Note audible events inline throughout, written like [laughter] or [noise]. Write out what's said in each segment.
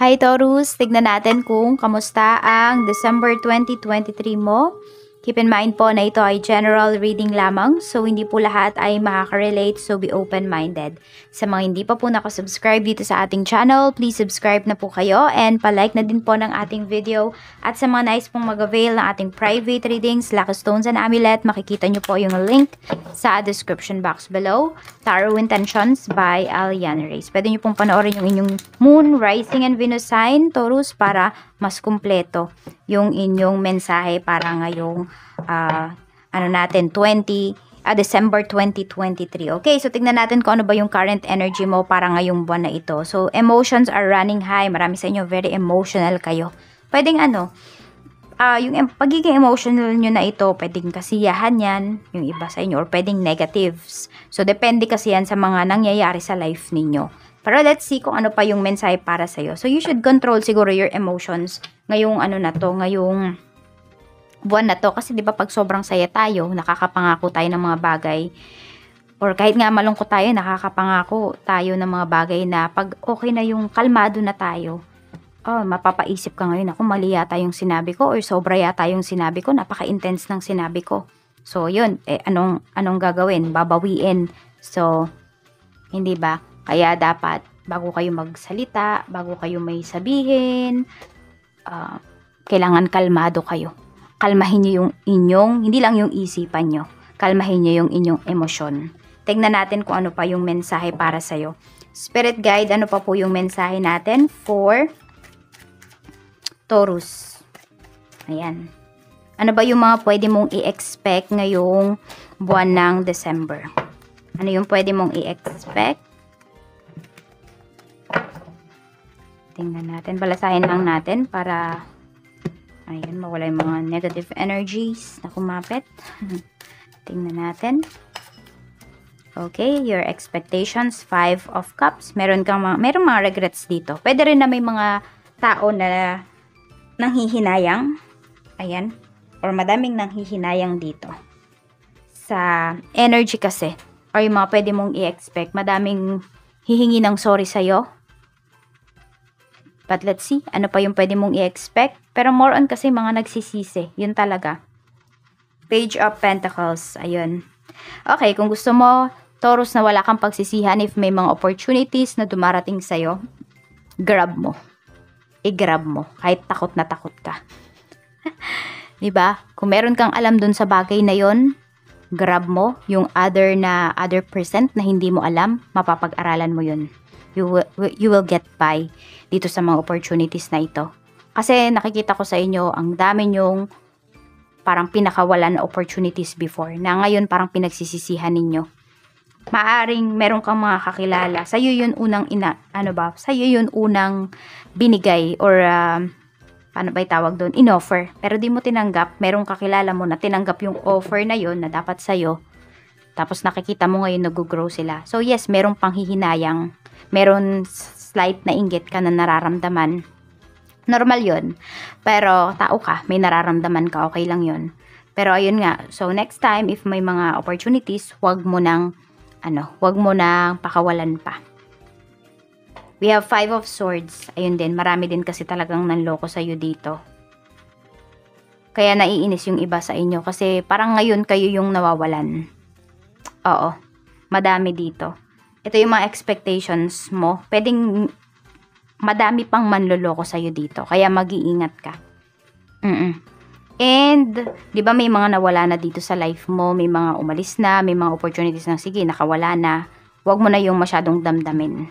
Hi Taurus, tignan natin kung kamusta ang December 2023 mo. Keep in mind po na ito ay general reading lamang, so hindi po lahat ay makaka-relate, so be open-minded. Sa mga hindi pa po nakasubscribe dito sa ating channel, please subscribe na po kayo and palike na din po ng ating video. At sa mga nice pong mag-avail ng ating private readings, Lucky Stones and Amulet, makikita nyo po yung link sa description box below. Tarot Intentions by Alian Reyes. Pwede nyo pong panoorin yung inyong Moon, Rising, and Venus sign, Taurus, para mas kumpleto yung inyong mensahe para ngayong uh, ano natin 20 uh, December 2023. Okay, so tignan natin kung ano ba yung current energy mo para ngayong buwan na ito. So emotions are running high. Marami sa inyo very emotional kayo. Pwedeng ano, uh, yung pagiging emotional nyo na ito, pwedeng kasiyahan yan, yung iba sa inyo, or pwedeng negatives. So, depende kasi yan sa mga nangyayari sa life ninyo. Pero let's see kung ano pa yung mensahe para sa'yo. So, you should control siguro your emotions ngayong ano na to, ngayong buwan na to. Kasi di ba pag sobrang saya tayo, nakakapangako tayo ng mga bagay. Or kahit nga malungkot tayo, nakakapangako tayo ng mga bagay na pag okay na yung kalmado na tayo, oh, mapapaisip ka ngayon ako mali yata yung sinabi ko or sobra yata yung sinabi ko, napaka-intense ng sinabi ko. So, yun, eh, anong, anong gagawin? Babawiin. So, hindi ba? Kaya dapat, bago kayo magsalita, bago kayo may sabihin, uh, kailangan kalmado kayo. Kalmahin niyo yung inyong, hindi lang yung isipan nyo, kalmahin niyo yung inyong emosyon. Tingnan natin kung ano pa yung mensahe para sa'yo. Spirit guide, ano pa po yung mensahe natin for Taurus. Ayan. Ano ba yung mga pwede mong i-expect ngayong buwan ng December? Ano yung pwede mong i-expect? Tingnan natin. Balasahin lang natin para ayan, mawala yung mga negative energies na kumapit. [laughs] Tingnan natin. Okay, your expectations, five of cups. Meron kang mga, meron mga regrets dito. Pwede rin na may mga tao na nanghihinayang. Ayan. Or madaming nanghihinayang dito. Sa energy kasi. Or yung mga pwede mong i-expect. Madaming hihingi ng sorry sa'yo But let's see, ano pa yung pwede mong i-expect. Pero more on kasi mga nagsisisi. Yun talaga. Page of Pentacles. Ayun. Okay, kung gusto mo, Taurus na wala kang pagsisihan if may mga opportunities na dumarating sa'yo, grab mo. I-grab mo. Kahit takot na takot ka. [laughs] 'Di ba? Kung meron kang alam dun sa bagay na 'yon, grab mo yung other na other percent na hindi mo alam, mapapag-aralan mo 'yun you will, you will get by dito sa mga opportunities na ito. Kasi nakikita ko sa inyo, ang dami nyong parang pinakawalan na opportunities before na ngayon parang pinagsisisihan ninyo. Maaring meron kang mga kakilala. Sa iyo yun unang ina, ano ba? Sa iyo yun unang binigay or uh, paano ba tawag doon? In-offer. Pero di mo tinanggap. Merong kakilala mo na tinanggap yung offer na yon na dapat sa iyo. Tapos nakikita mo ngayon nag-grow sila. So yes, merong panghihinayang meron slight na inggit ka na nararamdaman. Normal yon Pero tao ka, may nararamdaman ka, okay lang yon Pero ayun nga, so next time, if may mga opportunities, wag mo nang, ano, wag mo nang pakawalan pa. We have five of swords. Ayun din, marami din kasi talagang nanloko sa'yo dito. Kaya naiinis yung iba sa inyo kasi parang ngayon kayo yung nawawalan. Oo, madami dito ito yung mga expectations mo, pwedeng madami pang manloloko sa'yo dito. Kaya mag-iingat ka. Mm-mm. And, di ba may mga nawala na dito sa life mo, may mga umalis na, may mga opportunities na, sige, nakawala na. Huwag mo na yung masyadong damdamin.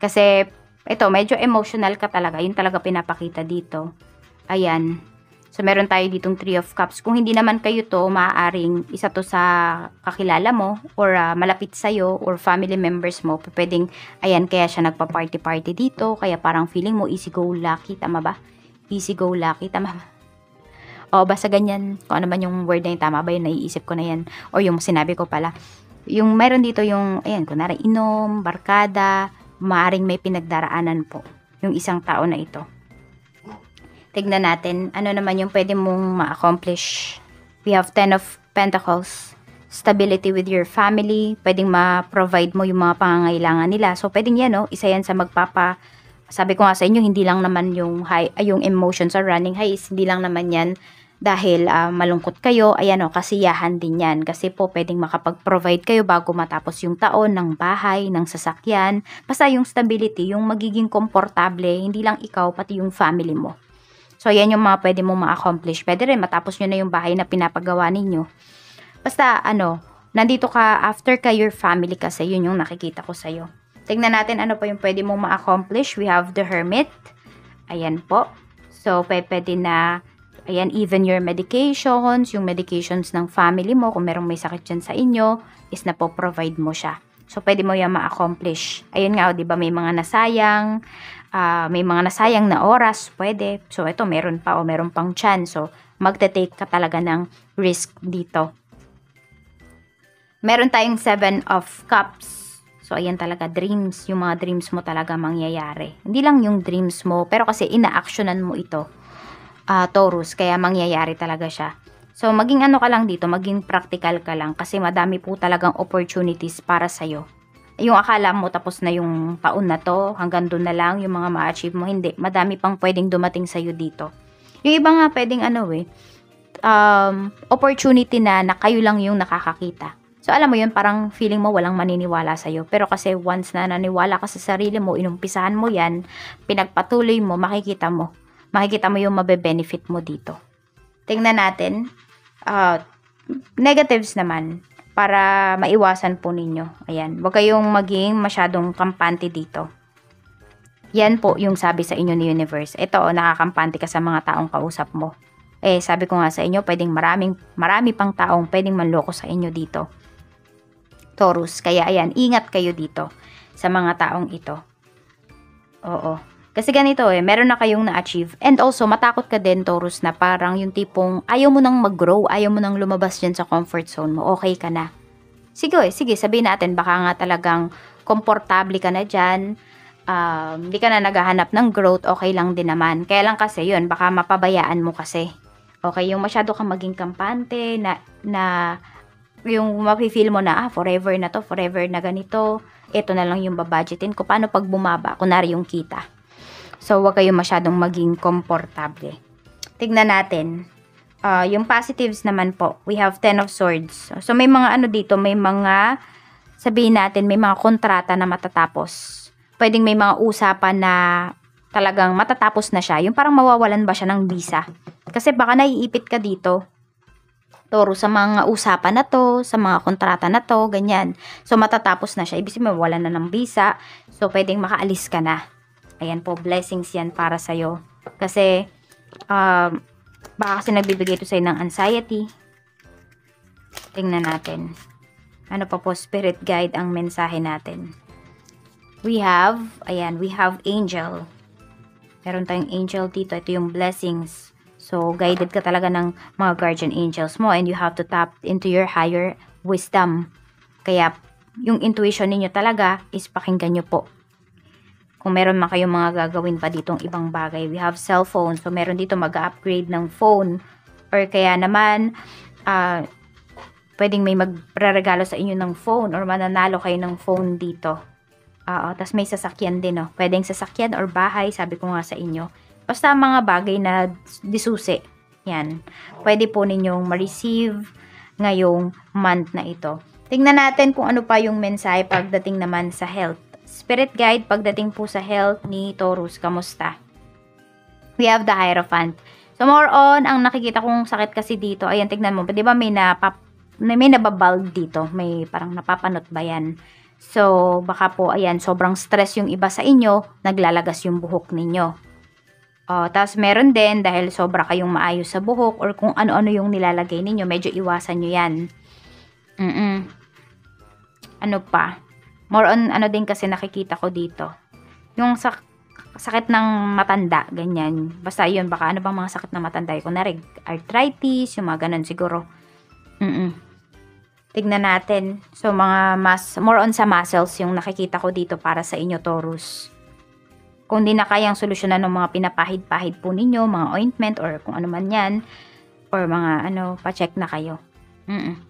Kasi, ito, medyo emotional ka talaga. Yun talaga pinapakita dito. Ayan. So, meron tayo ditong Three of Cups. Kung hindi naman kayo to, maaaring isa to sa kakilala mo or uh, malapit sa'yo or family members mo. Pwedeng, ayan, kaya siya nagpa-party-party dito. Kaya parang feeling mo easy-go-lucky. Tama ba? Easy-go-lucky. Tama ba? O, basta ganyan. Kung ano man yung word na yung tama ba yun, naiisip ko na yan. O yung sinabi ko pala. Yung meron dito yung, ayan, kunwari inom, barkada, maaring may pinagdaraanan po. Yung isang tao na ito tignan natin ano naman yung pwede mong ma-accomplish. We have 10 of Pentacles. Stability with your family. Pwedeng ma-provide mo yung mga pangangailangan nila. So, pwedeng yan, no? Isa yan sa magpapa sabi ko nga sa inyo, hindi lang naman yung high, ay, yung emotions are running high, hindi lang naman yan dahil uh, malungkot kayo, ayan o, kasiyahan din yan. Kasi po, pwedeng makapag-provide kayo bago matapos yung taon ng bahay, ng sasakyan. Basta yung stability, yung magiging komportable, hindi lang ikaw, pati yung family mo. So, yan yung mga pwede mong ma-accomplish. Pwede rin, matapos nyo na yung bahay na pinapagawa ninyo. Basta, ano, nandito ka, after ka, your family kasi, yun yung nakikita ko sa'yo. Tingnan natin ano pa yung pwede mong ma-accomplish. We have the Hermit. Ayan po. So, pwede na Ayan, even your medications, yung medications ng family mo, kung merong may sakit dyan sa inyo, is na po provide mo siya. So, pwede mo yan ma-accomplish. Ayun nga, o, di ba, may mga nasayang, uh, may mga nasayang na oras, pwede. So, ito, meron pa o meron pang chance. So, magte-take ka talaga ng risk dito. Meron tayong seven of cups. So, ayan talaga, dreams. Yung mga dreams mo talaga mangyayari. Hindi lang yung dreams mo, pero kasi ina-actionan mo ito uh, Taurus, kaya mangyayari talaga siya. So, maging ano ka lang dito, maging practical ka lang kasi madami po talagang opportunities para sa'yo. Yung akala mo tapos na yung taon na to, hanggang doon na lang yung mga ma-achieve mo, hindi. Madami pang pwedeng dumating sa'yo dito. Yung iba nga pwedeng ano eh, um, opportunity na, na kayo lang yung nakakakita. So, alam mo yun, parang feeling mo walang maniniwala sa'yo. Pero kasi once na naniwala ka sa sarili mo, inumpisahan mo yan, pinagpatuloy mo, makikita mo makikita mo yung mabe-benefit mo dito. Tingnan natin. Uh, negatives naman para maiwasan po ninyo. Ayan, huwag kayong maging masyadong kampante dito. Yan po yung sabi sa inyo ni Universe. Ito, oh, nakakampante ka sa mga taong kausap mo. Eh, sabi ko nga sa inyo, pwedeng maraming, marami pang taong pwedeng manloko sa inyo dito. Taurus, kaya ayan, ingat kayo dito sa mga taong ito. Oo. Kasi ganito eh, meron na kayong na-achieve. And also, matakot ka din, Taurus, na parang yung tipong ayaw mo nang mag-grow, ayaw mo nang lumabas dyan sa comfort zone mo, okay ka na. Sige, eh, sige, sabihin natin, baka nga talagang komportable ka na dyan, um, hindi ka na naghahanap ng growth, okay lang din naman. Kaya lang kasi yun, baka mapabayaan mo kasi. Okay, yung masyado kang maging kampante, na, na yung mafe-feel mo na, ah, forever na to, forever na ganito, ito na lang yung babudgetin ko. Paano pag bumaba? Kunwari yung kita So, huwag kayo masyadong maging komportable. Tignan natin. Uh, yung positives naman po, we have 10 of swords. So, may mga ano dito, may mga, sabihin natin, may mga kontrata na matatapos. Pwedeng may mga usapan na talagang matatapos na siya. Yung parang mawawalan ba siya ng visa. Kasi baka naiipit ka dito. Toro sa mga usapan na to, sa mga kontrata na to, ganyan. So, matatapos na siya. Ibig sabihin, mawalan na ng visa. So, pwedeng makaalis ka na. Ayan po, blessings yan para sa'yo. Kasi, um, baka kasi nagbibigay ito sa'yo ng anxiety. Tingnan natin. Ano pa po, spirit guide ang mensahe natin. We have, ayan, we have angel. Meron tayong angel dito. Ito yung blessings. So, guided ka talaga ng mga guardian angels mo and you have to tap into your higher wisdom. Kaya, yung intuition ninyo talaga is pakinggan nyo po kung meron man kayong mga gagawin pa ditong ibang bagay. We have cellphone. So, meron dito mag-upgrade ng phone. Or kaya naman, uh, pwedeng may magre-regalo sa inyo ng phone or mananalo kayo ng phone dito. Oo, tapos may sasakyan din, no? Pwedeng sasakyan or bahay, sabi ko nga sa inyo. Basta mga bagay na disusi. Yan. Pwede po ninyong ma-receive ngayong month na ito. Tingnan natin kung ano pa yung mensahe pagdating naman sa health. Spirit guide pagdating po sa health ni Taurus, kamusta? We have the Hierophant. So more on, ang nakikita kong sakit kasi dito, ayan tignan mo, 'di ba may napap may nababald dito, may parang napapanot ba yan? So, baka po, ayan, sobrang stress yung iba sa inyo, naglalagas yung buhok ninyo. Oh, tapos meron din, dahil sobra kayong maayos sa buhok, or kung ano-ano yung nilalagay ninyo, medyo iwasan nyo yan. Mm-mm. Ano pa? More on ano din kasi nakikita ko dito. Yung sa sakit ng matanda, ganyan. Basta yun, baka ano bang mga sakit ng matanda. Kung narig, arthritis, yung mga ganun siguro. Mm-mm. Tignan natin. So, mga mas, more on sa muscles yung nakikita ko dito para sa inyo, Taurus. Kung di na kayang solusyonan ng mga pinapahid-pahid po ninyo, mga ointment or kung ano man yan, or mga ano, pa-check na kayo. Mm-mm.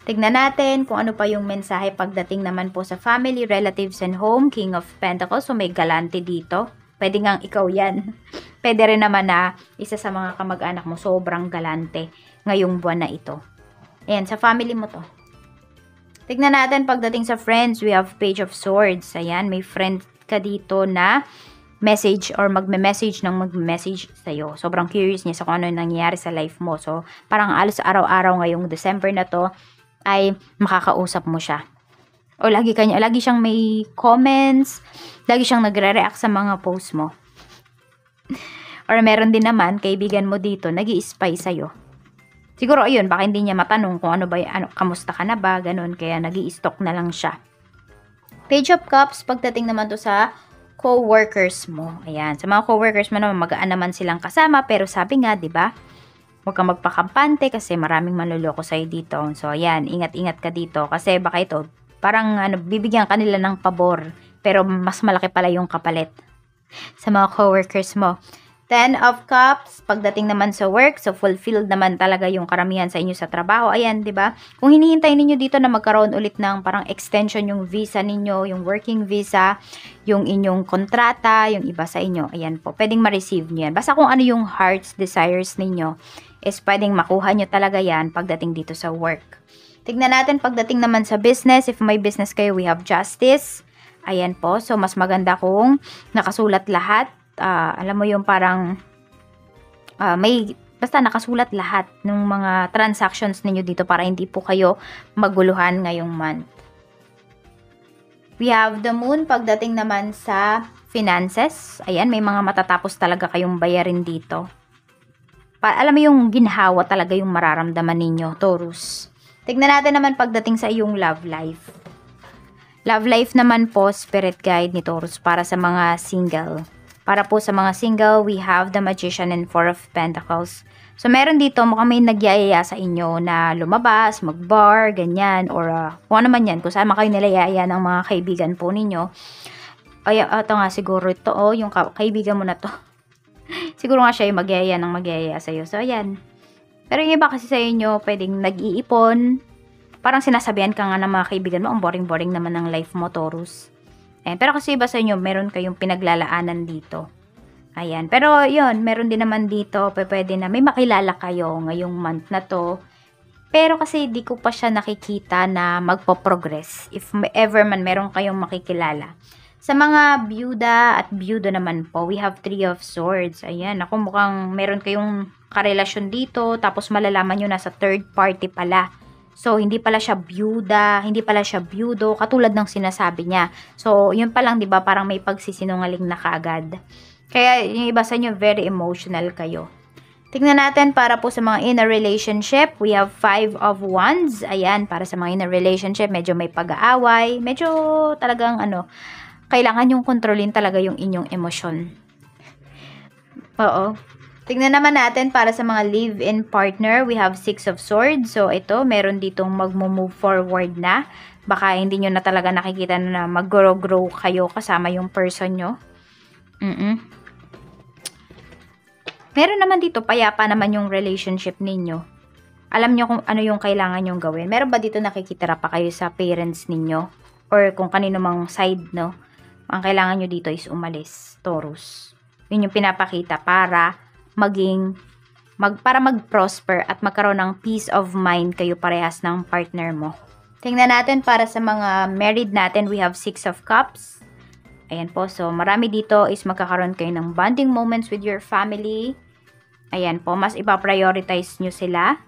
Tignan natin kung ano pa yung mensahe pagdating naman po sa family, relatives, and home. King of Pentacles. So, may galante dito. Pwede ngang ikaw yan. [laughs] Pwede rin naman na isa sa mga kamag-anak mo sobrang galante ngayong buwan na ito. Ayan, sa family mo to. Tignan natin pagdating sa friends, we have page of swords. Ayan, may friend ka dito na message or magme-message ng magme-message sa'yo. Sobrang curious niya sa kung ano nangyayari sa life mo. So, parang alos araw-araw ngayong December na to ay makakausap mo siya. O lagi kanya, lagi siyang may comments, lagi siyang nagre-react sa mga posts mo. [laughs] or meron din naman, kaibigan mo dito, nag spy sa'yo. Siguro ayun, baka hindi niya matanong kung ano ba, ano, kamusta ka na ba, ganun, kaya nag stalk na lang siya. Page of Cups, pagdating naman to sa co-workers mo. Ayan, sa mga co-workers mo naman, magaan naman silang kasama, pero sabi nga, di ba, huwag kang magpakampante kasi maraming manluloko sa'yo dito. So, ayan, ingat-ingat ka dito kasi baka ito, parang ano, bibigyan kanila ng pabor, pero mas malaki pala yung kapalit sa mga co-workers mo. Ten of Cups, pagdating naman sa work, so fulfilled naman talaga yung karamihan sa inyo sa trabaho. Ayan, di ba? Kung hinihintay ninyo dito na magkaroon ulit ng parang extension yung visa ninyo, yung working visa, yung inyong kontrata, yung iba sa inyo, ayan po, pwedeng ma-receive nyo yan. Basta kung ano yung heart's desires ninyo, is pwedeng makuha nyo talaga yan pagdating dito sa work. Tignan natin pagdating naman sa business. If may business kayo, we have justice. Ayan po. So, mas maganda kung nakasulat lahat uh, alam mo yung parang uh, may basta nakasulat lahat ng mga transactions ninyo dito para hindi po kayo maguluhan ngayong month. We have the moon pagdating naman sa finances. Ayan, may mga matatapos talaga kayong bayarin dito. Pa alam mo yung ginhawa talaga yung mararamdaman ninyo, Taurus. Tignan natin naman pagdating sa iyong love life. Love life naman po, spirit guide ni Taurus para sa mga single. Para po sa mga single, we have the Magician and Four of Pentacles. So, meron dito, mukhang may nagyayaya sa inyo na lumabas, mag-bar, ganyan, or uh, kung ano man yan, kung saan kayo nilayaya ng mga kaibigan po ninyo. Ay, ito nga siguro ito, oh, yung ka kaibigan mo na to. [laughs] siguro nga siya yung magyaya ng magyayaya sa'yo. So, ayan. Pero yung iba kasi sa inyo, pwedeng nag-iipon, parang sinasabihan ka nga ng mga kaibigan mo, ang boring-boring naman ng life mo, Taurus. Ayan. Pero kasi iba sa inyo, meron kayong pinaglalaanan dito. Ayan. Pero yon meron din naman dito, pwede na may makilala kayo ngayong month na to. Pero kasi di ko pa siya nakikita na magpo-progress. If ever man meron kayong makikilala. Sa mga byuda at byudo naman po, we have three of swords. Ayan, ako mukhang meron kayong karelasyon dito, tapos malalaman nyo na sa third party pala So, hindi pala siya byuda, hindi pala siya byudo, katulad ng sinasabi niya. So, yun pa lang, di ba, parang may pagsisinungaling na kaagad. Kaya, yung iba sa inyo, very emotional kayo. Tingnan natin para po sa mga in a relationship, we have five of wands. Ayan, para sa mga in a relationship, medyo may pag-aaway, medyo talagang ano, kailangan yung kontrolin talaga yung inyong emosyon. Oo. Tingnan naman natin para sa mga live-in partner, we have Six of Swords. So, ito, meron ditong mag-move forward na. Baka hindi nyo na talaga nakikita na mag-grow-grow kayo kasama yung person nyo. Mm -mm. Meron naman dito, payapa naman yung relationship ninyo. Alam nyo kung ano yung kailangan nyong gawin. Meron ba dito nakikitira pa kayo sa parents ninyo? Or kung kanino mang side, no? Ang kailangan nyo dito is umalis, Taurus. Yun yung pinapakita para maging mag, para mag-prosper at magkaroon ng peace of mind kayo parehas ng partner mo. Tingnan natin para sa mga married natin, we have Six of Cups. Ayan po, so marami dito is magkakaroon kayo ng bonding moments with your family. Ayan po, mas ipaprioritize nyo sila.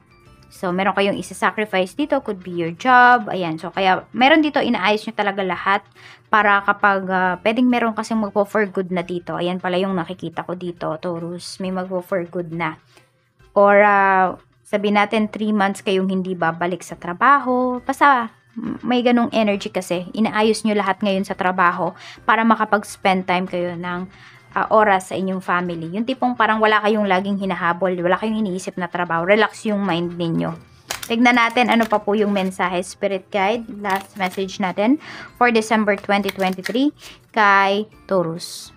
So, meron kayong isa-sacrifice dito. Could be your job. Ayan. So, kaya meron dito, inaayos nyo talaga lahat para kapag uh, pwedeng meron kasing magpo for good na dito. Ayan pala yung nakikita ko dito, Taurus. May magpo for good na. Or, uh, sabi natin, 3 months kayong hindi babalik sa trabaho. Basta, may ganong energy kasi. Inaayos nyo lahat ngayon sa trabaho para makapag-spend time kayo ng uh, oras sa inyong family. Yung tipong parang wala kayong laging hinahabol, wala kayong iniisip na trabaho. Relax yung mind ninyo. Tignan natin ano pa po yung mensahe Spirit Guide. Last message natin for December 2023 kay Taurus.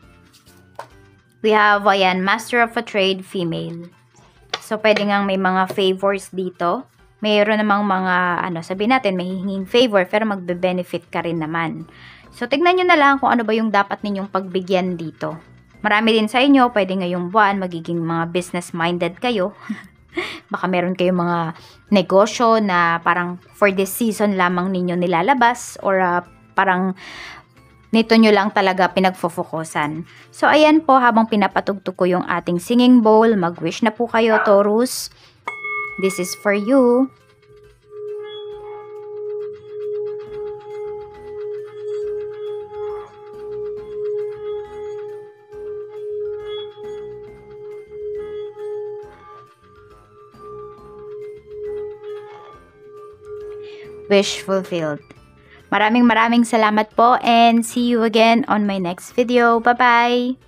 We have, ayan, Master of a Trade Female. So, pwede nga may mga favors dito. Mayroon namang mga, ano, sabi natin, may hinging favor, pero magbe-benefit ka rin naman. So, tignan nyo na lang kung ano ba yung dapat ninyong pagbigyan dito Marami din sa inyo, pwede ngayong buwan, magiging mga business-minded kayo. [laughs] Baka meron kayong mga negosyo na parang for this season lamang ninyo nilalabas or uh, parang nito nyo lang talaga pinagfofokusan. So, ayan po, habang pinapatugtog ko yung ating singing bowl, mag-wish na po kayo, Taurus. This is for you. Wish fulfilled. Maraming maraming salamat po and see you again on my next video. Bye-bye!